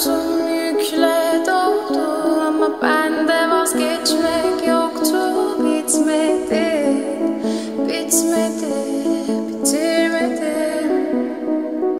omzum yükle doldu Ama bende vazgeçmek yoktu Bitmedi, bitmedi.